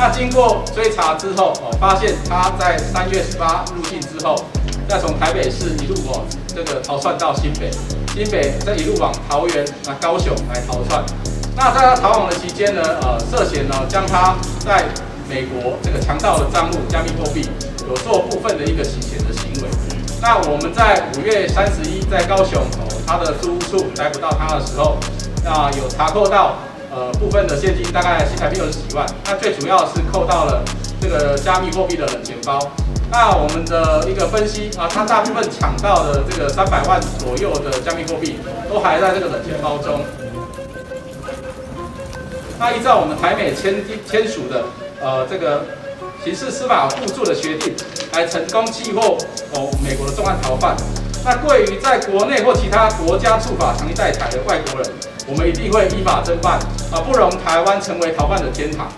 那经过追查之后，哦，发现他在三月十八入境之后，再从台北市一路哦，这个逃窜到新北，新北再一路往桃园、啊高雄来逃窜。那在他逃亡的期间呢，呃，涉嫌呢将他在美国这个强盗的账户加密货币有做部分的一个洗钱的行为。那我们在五月三十一在高雄哦，他的租屋处逮捕到他的时候，那有查扣到呃部分的现金，大概新台币二十几万。那最主要是扣到了这个加密货币的冷钱包。那我们的一个分析啊，他大部分抢到的这个三百万左右的加密货币，都还在这个冷钱包中。那依照我们台美签签署的呃这个刑事司法互助的协定，来成功缉获哦美国的重案逃犯。那对于在国内或其他国家触法长期在台的外国人，我们一定会依法侦办啊，不容台湾成为逃犯的天堂。